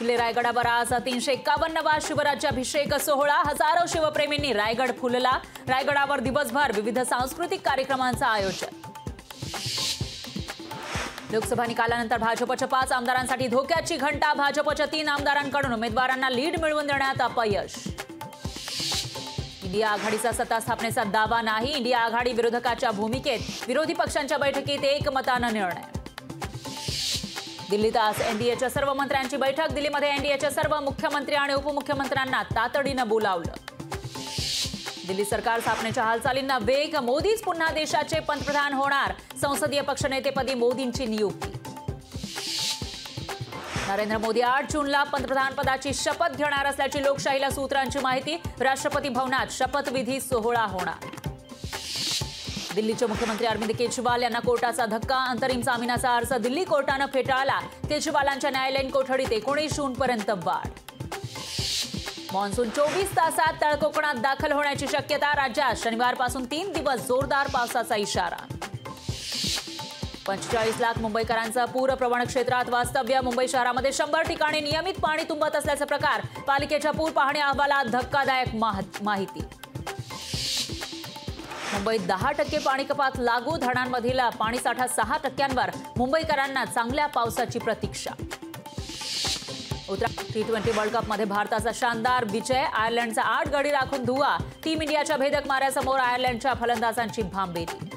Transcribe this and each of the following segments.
रायगडा रायगडावर आज तीनशे एक्कावन्नवा शिवराज्याभिषेक सोहळा. हजारो शिवप्रेमींनी रायगड फुलला. रायगडावर दिवसभर विविध सांस्कृतिक कार्यक्रमांचं आयोजन. लोकसभा निकालानंतर भाजपच्या पाच आमदारांसाठी धोक्याची घंटा. भाजपच्या तीन आमदारांकडून उमेदवारांना लीड मिळवून देण्यात अपयश. इंडिया आघाडीचा सत्ता स्थापनेचा दावा नाही. इंडिया आघाडी विरोधकाच्या भूमिकेत विरोधी पक्षांच्या बैठकीत एकमतानं निर्णय. दिल्लीत आज एनडीएच्या सर्व मंत्र्यांची बैठक. दिल्लीमध्ये एनडीएच्या सर्व मुख्यमंत्री आणि उपमुख्यमंत्र्यांना तातडीनं बोलावलं. दिल्ली सरकार स्थापनेच्या हालचालींना वेग मोदीच पुन्हा देशाचे पंतप्रधान होणार. संसदीय पक्षनेतेपदी मोदींची नियुक्ती. नरेंद्र मोदी आठ जूनला पंतप्रधानपदाची शपथ घेणार असल्याची लोकशाहीला सूत्रांची माहिती. राष्ट्रपती भवनात शपथविधी सोहळा होणार. दिल्लीचे मुख्यमंत्री अरविंद केजरीवाल यांना कोर्टाचा धक्का. अंतरिम जामिनाचा अर्ज दिल्ली कोर्टानं फेटाळला. केजरीवालांच्या न्यायालयीन कोठडीत एकोणीस जूनपर्यंत वाढ. मान्सून चोवीस तासात तळकोकणात दाखल होण्याची शक्यता राज्यात. शनिवारपासून तीन दिवस जोरदार पावसाचा इशारा. पंचेचाळीस लाख मुंबईकरांचं पूरप्रवण क्षेत्रात वास्तव्य. मुंबई शहरामध्ये शंभर ठिकाणी नियमित पाणी तुंबत असल्याचा प्रकार. पालिकेच्या पूर पाहणी अहवालात धक्कादायक माहिती. मुंबईत दहा टक्के पाणी कपात लागू धरणांमधील पाणीसाठा सहा टक्क्यांवर मुंबईकरांना चांगल्या पावसाची प्रतीक्षा. उत्तरा टी ट्वेंटी वर्ल्ड कपमध्ये भारताचा शानदार विजय आयर्लंडचा आठ गडी राखून धुवा. टीम इंडियाच्या भेदक माऱ्यासमोर आयर्लंडच्या फलंदाजांची भांबेरी.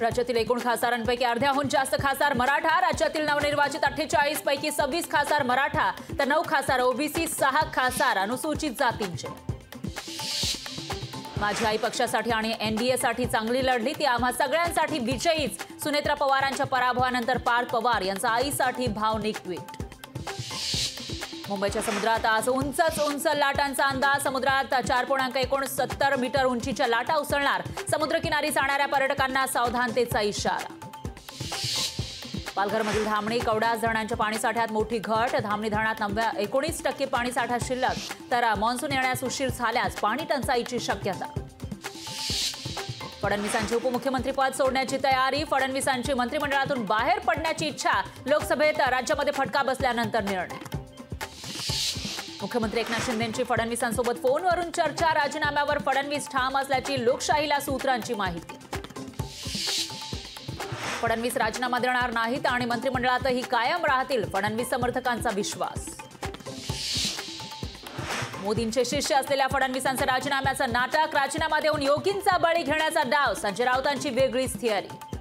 राज्यातील एकूण खासदारांपैकी अर्ध्याहून जास्त खासदार मराठा राज्यातील नवनिर्वाचित अठ्ठेचाळीस पैकी सव्वीस खासदार मराठा तर नऊ खासदार ओबीसी सहा खासदार अनुसूचित जातींचे. माझी आई पक्षासाठी आणि एनडीएसाठी चांगली लढली ती आम्हा सगळ्यांसाठी विजयीच. सुनेत्रा पवारांच्या पराभवानंतर पार्थ पवार यांचा आईसाठी भावनिक ट्विट. मुंबईच्या समुद्रात आज उंचच उंच लाटांचा अंदाज. समुद्रात चार पूर्णांक एकोणसत्तर मीटर उंचीच्या लाटा उसळणार. समुद्रकिनारी जाणाऱ्या पर्यटकांना सावधानतेचा इशारा. पालघरमधील धामणी कवडास धरणांच्या पाणीसाठ्यात मोठी घट. धामणी धरणात नव्या एकोणीस टक्के पाणीसाठा शिल्लक. तर मान्सून येण्यास उशीर झाल्यास पाणी टंचाईची शक्यता. फडणवीसांची उपमुख्यमंत्रीपद सोडण्याची तयारी. फडणवीसांची मंत्रिमंडळातून बाहेर पडण्याची इच्छा. लोकसभेत राज्यामध्ये फटका बसल्यानंतर निर्णय. मुख्यमंत्री एकनाथ शिंदेची फडणवीसांसोबत फोनवरून चर्चा राजीनाम्यावर फडणवीस ठाम असल्याची लोकशाहीला सूत्रांची माहिती. फडणवीस राजीनामा देणार नाहीत आणि मंत्रिमंडळातही कायम राहतील फडणवीस समर्थकांचा विश्वास. मोदींचे शिष्य असलेल्या फडणवीसांचं राजीनाम्याचं नाटक राजीनामा देऊन योगींचा बळी घेण्याचा डाव संजय राऊतांची वेगळीच थिअरी.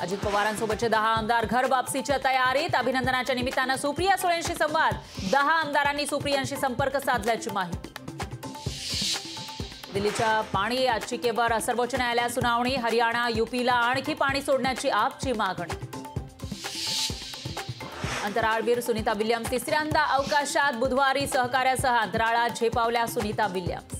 अजित पवारांसोबतचे दहा आमदार घर वापसीच्या तयारीत. अभिनंदनाच्या निमित्तानं सुप्रिया सुळेंशी संवाद. दहा आमदारांनी सुप्रियांशी संपर्क साधल्याची माहिती. दिल्लीच्या पाणी याचिकेवर सर्वोच्च न्यायालयात सुनावणी. हरियाणा युपीला आणखी पाणी सोडण्याची आपची मागणी. अंतराळवीर सुनीता विल्यम्स तिसऱ्यांदा अवकाशात. बुधवारी सहकार्यासह अंतराळात झेपावल्या सुनीता विल्यम्स.